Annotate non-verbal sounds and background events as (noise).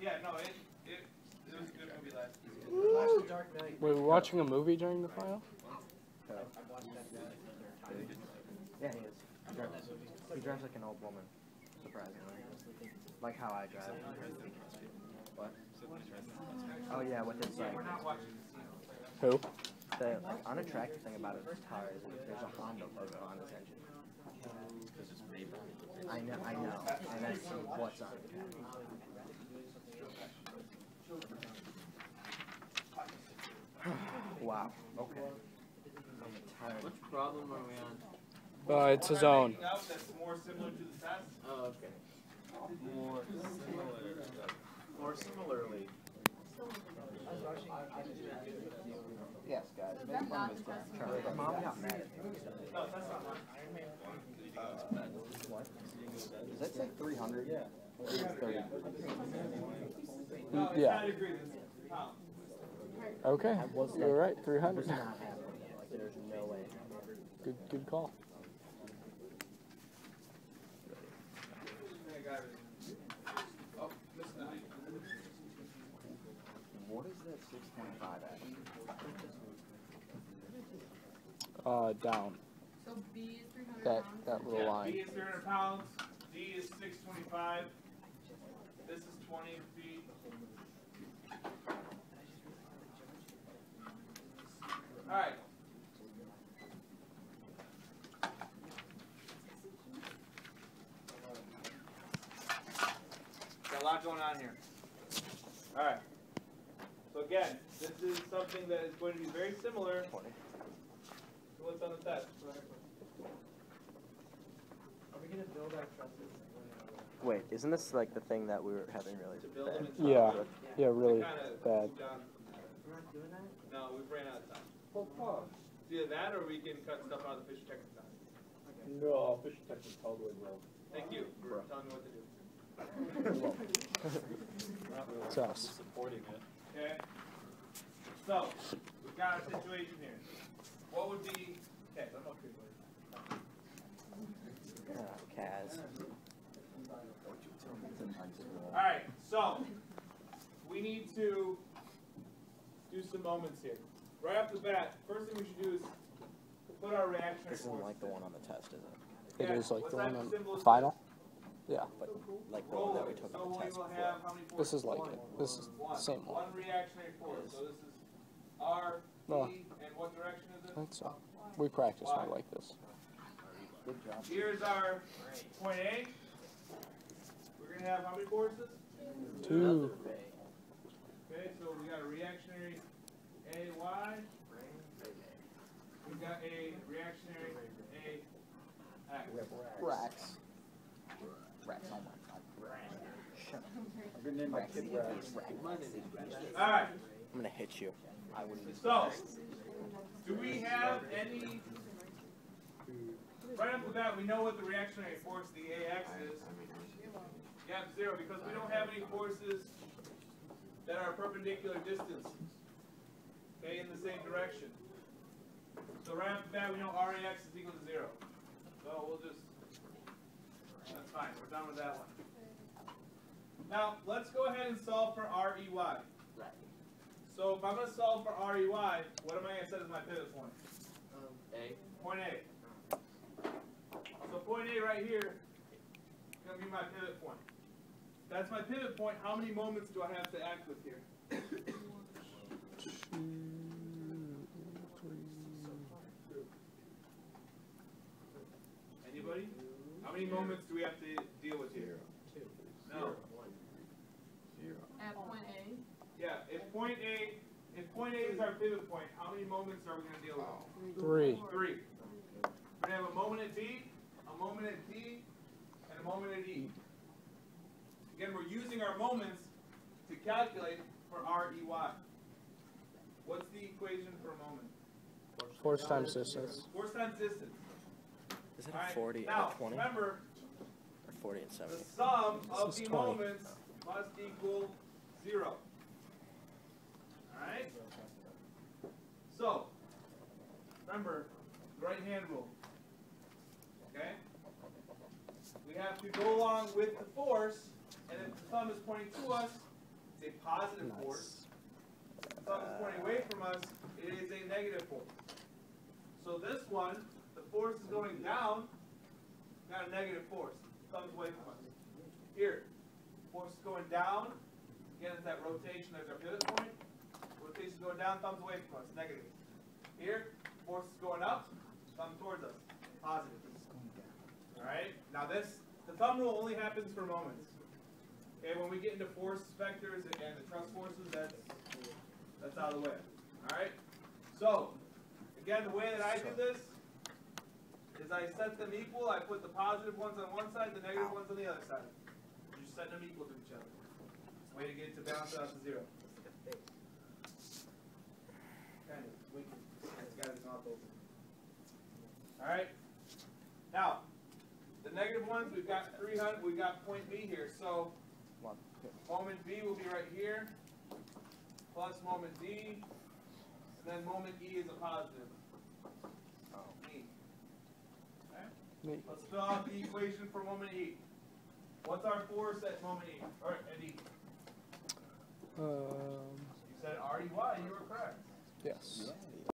Yeah, no, it, it, it was a good movie last year. Dark Knight. Were we watching a movie during the final? I watched that guy. Yeah, he is. He drives, he drives like an old woman, surprisingly. Like how I drive. What? Oh yeah, with his like We're not watching Who? the like unattractive thing about his car is there's a Honda logo on his engine. I know, I know, and that's what's on it. (sighs) wow. Okay. I'm tired. Which problem are we on? Uh, it's his own. that's more similar to the test. Oh, okay. More similar. More similarly. Yes, guys. So is that not the test? Charlie, my mom got mad at me. No, that's not mine. What? Does that say 300? Yeah. It's 30. No, it's Yeah. not degrees, it's pounds. Okay. I was You're right. was 300. not happening. Like, there's no way. Good, good call. I got it. Oh, missed nine. What is that 625 at? Uh, down. So B is three hundred That pounds. that little Yeah, line. B is three hundred pounds, D is six twenty-five, this is twenty feet. Alright. Got a lot going on here. Alright. So again, this is something that is going to be very similar to what's on the test. Are gonna build our trusses? Wait, isn't this like the thing that we were having really To build bad them in Yeah. Yeah, really Kinda bad. We're not doing that? No, we've ran out of time. It's either that or we can cut stuff out of the fish detector time. No, uh, fish detector totally will. Thank you for telling me what to do. (laughs) It's us. Supporting it. Okay? So, we've got a situation here. What would be, okay, I'm up here, buddy. Oh, Kaz. Alright, so, we need to do some moments here. Right off the bat, first thing we should do is put our reactionary This isn't like the one on the test, is it? It Yeah, is like what the one on symbol is final. Yeah, But like the one that we took So on the test before. have how many this is like it. This is the same one. One reactionary force, so this is R, No. T, and what direction is it? That's uh, we practice more like this. Good job. Here's our point A. We're gonna have how many forces? Two. Okay, so we got a reactionary AY. We've got a reactionary AX. Rex. Rex, oh my god. Shut up. I'm gonna name my kid Rex. Alright, I'm gonna hit you. I wouldn't so, do we have any, right off the bat, we know what the reactionary force, the AX is. Gap zero, because we don't have any forces that are perpendicular distances, okay, in the same direction. So right off the bat, we know RAX is equal to zero. So we'll just, that's fine, we're done with that one. Now, let's go ahead and solve for REY. So if I'm gonna solve for REY, what am I gonna set as my pivot point? Um, A. Point A. So point A right here is gonna be my pivot point. That's my pivot point. How many moments do I have to act with here? Anybody? How many moments do we have to deal with here? No. At point A, Yeah, if point A, if point A is our pivot point, how many moments are we gonna deal with? Three. Three. We're gonna have a moment at B, a moment at D and a moment at E. Again, we're using our moments to calculate for REY. What's the equation for a moment? Force times distance. Force times distance. Is it right. 40 now, and 20? remember, or 40 and 70? the sum this of the 20. moments must equal 0. Go along with the force and if the thumb is pointing to us, it's a positive force. If the thumb is pointing away from us, it is a negative force. So this one, the force is going down, got a negative force. Thumb's away from us. Here, force is going down. Again, it's that rotation. There's our pivot point. Rotation is going down, thumb's away from us. Negative. Here, force is going up, thumb towards us. Positive. Alright? Now this, the thumb rule only happens for moments. Okay, when we get into force vectors and the truss forces, that's, that's out of the way. Alright? So, again, the way that I do this is I set them equal, I put the positive ones on one side, the negative ones on the other side. You just set them equal to each other. Way to get it to balance out to zero. Kind of, it's got mouth open. Alright? Now, the negative ones, we've got three hundred, we've got point B here, so moment B will be right here, plus moment D, and then moment E is a positive. Oh. E. Okay? Let's fill out the equation for moment E. What's our force at moment E, or at E? Um, You said REY, you were correct. yes.